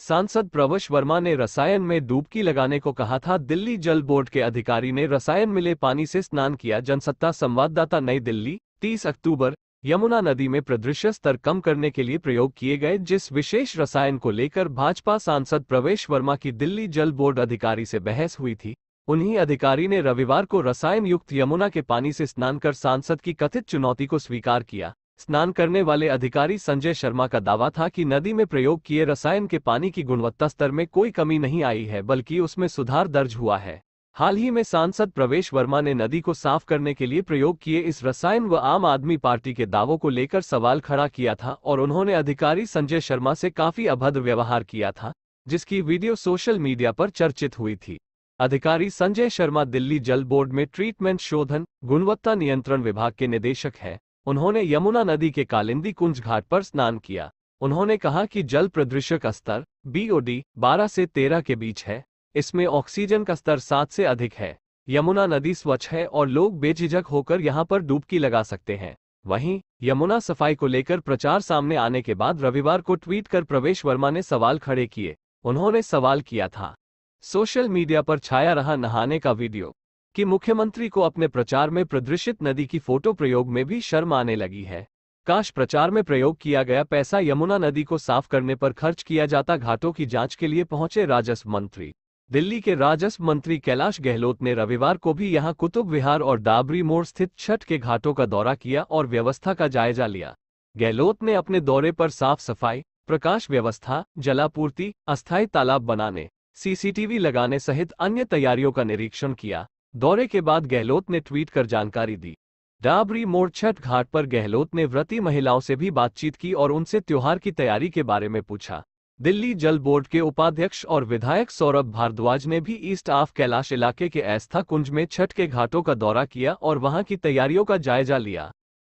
सांसद प्रवश वर्मा ने रसायन में डुबकी लगाने को कहा था। दिल्ली जल बोर्ड के अधिकारी ने रसायन मिले पानी से स्नान किया। जनसत्ता संवाददाता नई दिल्ली 30 अक्टूबर, यमुना नदी में प्रदृश्य स्तर कम करने के लिए प्रयोग किए गए। जिस विशेष रसायन को लेकर भाजपा सांसद प्रवेश वर्मा की दिल्ली जल बोर्ड अधिकारी से बहस हुई थी, उन्हीं अधिकारी ने रविवार को रसायन युक्त यमुना के पानी से स्नान कर सांसद की कथित चुनौती को स्वीकार किया। स्नान करने वाले अधिकारी संजय शर्मा का दावा था कि नदी में प्रयोग किए रसायन के पानी की गुणवत्ता स्तर में कोई कमी नहीं आई है, बल्कि उसमें सुधार दर्ज हुआ है। हाल ही में सांसद प्रवेश वर्मा ने नदी को साफ़ करने के लिए प्रयोग किए इस रसायन व आम आदमी पार्टी के दावों को लेकर सवाल खड़ा किया था और उन्होंने अधिकारी संजय शर्मा से काफ़ी अभद्र व्यवहार किया था, जिसकी वीडियो सोशल मीडिया पर चर्चित हुई थी। अधिकारी संजय शर्मा दिल्ली जल बोर्ड में ट्रीटमेंट शोधन, गुणवत्ता नियंत्रण विभाग के निदेशक है। उन्होंने यमुना नदी के कालिंदी कुंज घाट पर स्नान किया। उन्होंने कहा कि जल प्रदृश्य का स्तर बीओडी 12 से 13 के बीच है। इसमें ऑक्सीजन का स्तर सात से अधिक है। यमुना नदी स्वच्छ है और लोग बेझिझक होकर यहाँ पर डुबकी लगा सकते हैं। वहीं, यमुना सफ़ाई को लेकर प्रचार सामने आने के बाद रविवार को ट्वीट कर प्रवेश वर्मा ने सवाल खड़े किए। उन्होंने सवाल किया था। सोशल मीडिया पर छाया रहा नहाने का वीडियो। कि मुख्यमंत्री को अपने प्रचार में प्रदर्शित नदी की फ़ोटो प्रयोग में भी शर्म आने लगी है। काश प्रचार में प्रयोग किया गया पैसा यमुना नदी को साफ़ करने पर खर्च किया जाता, घाटों की जाँच के लिए पहुँचे राजस्व मंत्री। दिल्ली के राजस्व मंत्री कैलाश गहलोत ने रविवार को भी यहाँ कुतुब विहार और डाबरी मोड़ स्थित छठ के घाटों का दौरा किया और व्यवस्था का जायजा लिया। गहलोत ने अपने दौरे पर साफ़ सफ़ाई, प्रकाश व्यवस्था, जलापूर्ति, अस्थायी तालाब बनाने, सीसीटीवी लगाने सहित अन्य तैयारियों का निरीक्षण किया। दौरे के बाद गहलोत ने ट्वीट कर जानकारी दी। डाबरी मोड़ छठ घाट पर गहलोत ने व्रती महिलाओं से भी बातचीत की और उनसे त्योहार की तैयारी के बारे में पूछा। दिल्ली जल बोर्ड के उपाध्यक्ष और विधायक सौरभ भारद्वाज ने भी ईस्ट ऑफ़ कैलाश इलाके के ऐस्था कुंज में छठ के घाटों का दौरा किया और वहाँ की तैयारियों का जायजा लिया।